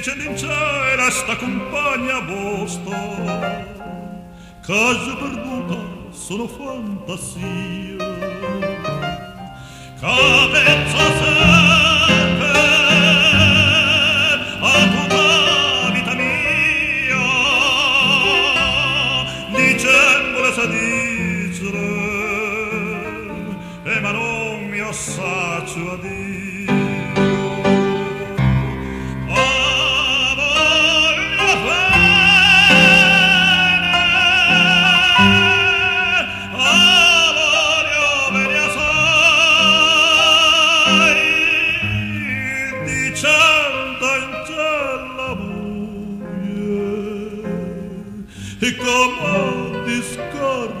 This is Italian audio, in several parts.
dicendo in cielo sta compagna vostra. Casa perduta sono fantasia cavezza sempre a tutta vita mia. Dicendole sa dicere e ma non mi assaccio a dire e cama descarde.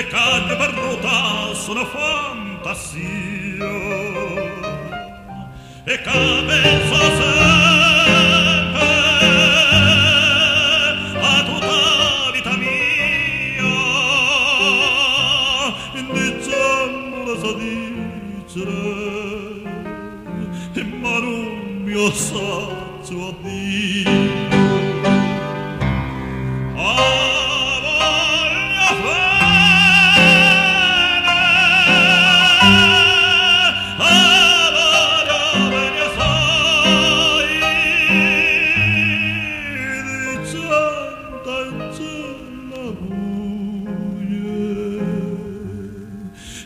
e cade per ruota sono fantasia e cavezza sempre a tutta vita mia. Dicendo la dicere ma non mi assaggio a dire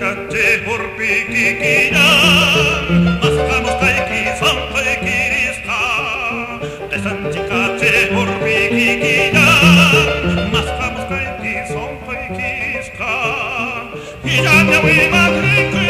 kaçe hurpi kikinan Maskamus taiki zantai kirizka Desanti kaçe hurpi kikinan Maskamus taiki zantai kirizka Hidan yawi matrikri